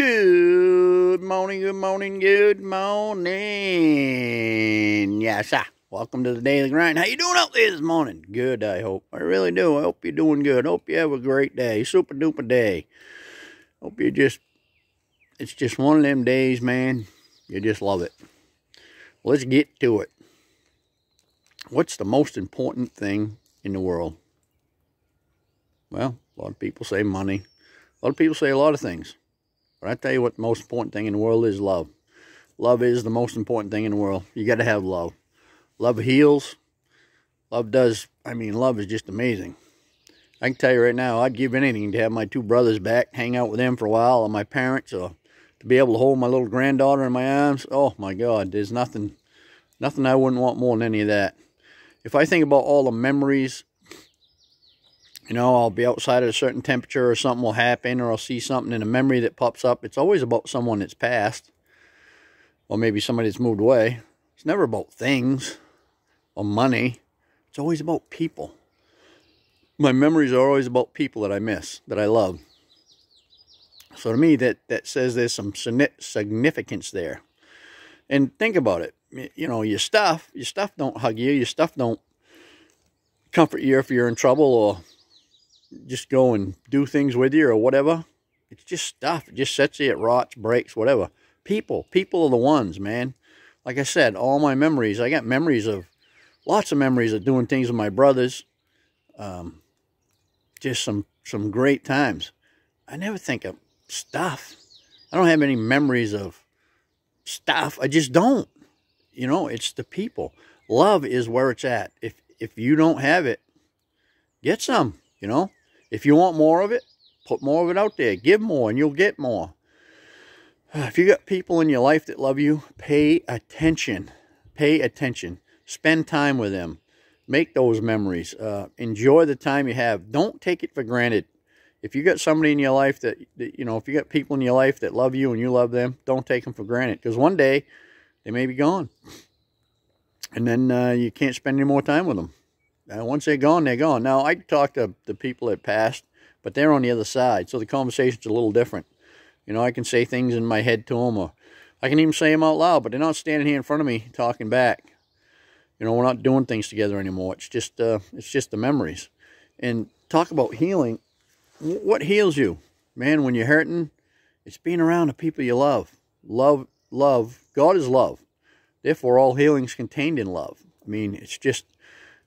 Good morning, good morning, good morning. Yes, sir. Welcome to the Daily Grind. How you doing out there this morning? Good, I hope. I really do. I hope you're doing good. Hope you have a great day. Super duper day. Hope you just, it's just one of them days, man. You just love it. Let's get to it. What's the most important thing in the world? Well, a lot of people say money. A lot of people say a lot of things. But I tell you what the most important thing in the world is love. Love is the most important thing in the world. You got to have love. Love heals. Love does, I mean, love is just amazing. I can tell you right now, I'd give anything to have my two brothers back, hang out with them for a while, or my parents, or to be able to hold my little granddaughter in my arms. Oh my God, there's nothing, nothing I wouldn't want more than any of that. If I think about all the memories you know, I'll be outside at a certain temperature or something will happen or I'll see something in a memory that pops up. It's always about someone that's passed or maybe somebody that's moved away. It's never about things or money. It's always about people. My memories are always about people that I miss, that I love. So to me, that, that says there's some significance there. And think about it. You know, your stuff, your stuff don't hug you. Your stuff don't comfort you if you're in trouble or just go and do things with you or whatever. It's just stuff. It just sets you, it rots, breaks, whatever. People. People are the ones, man. Like I said, all my memories, I got memories of, lots of memories of doing things with my brothers. Um, just some, some great times. I never think of stuff. I don't have any memories of stuff. I just don't. You know, it's the people. Love is where it's at. If if you don't have it, get some, you know. If you want more of it, put more of it out there. Give more and you'll get more. If you got people in your life that love you, pay attention. Pay attention. Spend time with them. Make those memories. Uh, enjoy the time you have. Don't take it for granted. If you got somebody in your life that, that, you know, if you got people in your life that love you and you love them, don't take them for granted. Because one day, they may be gone. And then uh, you can't spend any more time with them. And once they're gone, they're gone. Now, I talk to the people that passed, but they're on the other side, so the conversation's a little different. You know, I can say things in my head to them, or I can even say them out loud, but they're not standing here in front of me talking back. You know, we're not doing things together anymore. It's just, uh, it's just the memories. And talk about healing. What heals you? Man, when you're hurting, it's being around the people you love. Love, love. God is love. Therefore, all healing's contained in love. I mean, it's just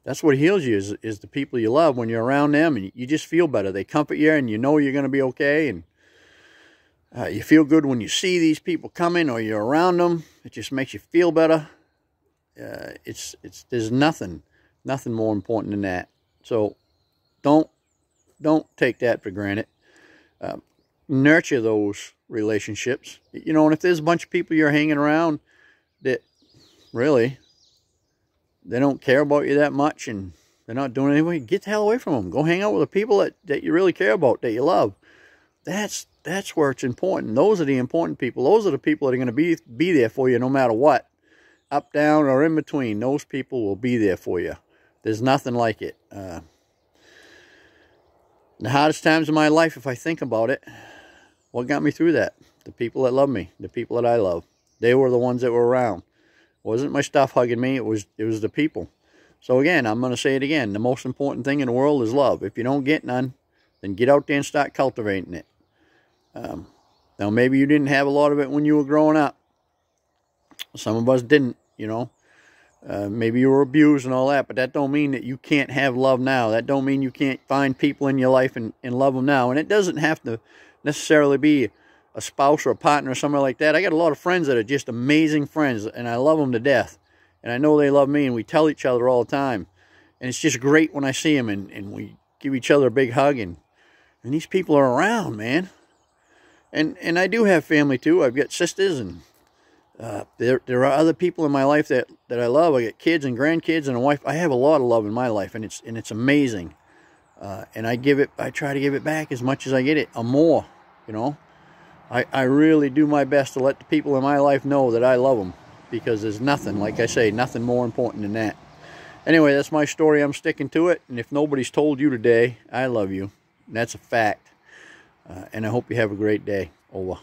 that's what heals you is, is the people you love when you're around them and you just feel better. They comfort you and you know you're going to be okay. And uh, you feel good when you see these people coming or you're around them. It just makes you feel better. Uh, it's, it's, there's nothing, nothing more important than that. So don't, don't take that for granted. Uh, nurture those relationships. You know, and if there's a bunch of people you're hanging around that really they don't care about you that much and they're not doing anything, get the hell away from them. Go hang out with the people that, that you really care about, that you love. That's that's where it's important. Those are the important people. Those are the people that are going to be be there for you no matter what. Up, down, or in between. Those people will be there for you. There's nothing like it. Uh, the hardest times of my life, if I think about it, what got me through that? The people that love me. The people that I love. They were the ones that were around wasn't my stuff hugging me. It was it was the people. So again, I'm going to say it again. The most important thing in the world is love. If you don't get none, then get out there and start cultivating it. Um, now, maybe you didn't have a lot of it when you were growing up. Some of us didn't, you know. Uh, maybe you were abused and all that, but that don't mean that you can't have love now. That don't mean you can't find people in your life and, and love them now. And it doesn't have to necessarily be a spouse or a partner or somewhere like that. I got a lot of friends that are just amazing friends, and I love them to death. And I know they love me, and we tell each other all the time. And it's just great when I see them, and, and we give each other a big hug. And, and these people are around, man. And and I do have family, too. I've got sisters, and uh, there, there are other people in my life that, that I love. I got kids and grandkids and a wife. I have a lot of love in my life, and it's, and it's amazing. Uh, and I give it, I try to give it back as much as I get it, or more, you know. I, I really do my best to let the people in my life know that I love them because there's nothing, like I say, nothing more important than that. Anyway, that's my story. I'm sticking to it. And if nobody's told you today, I love you. And that's a fact. Uh, and I hope you have a great day. Over.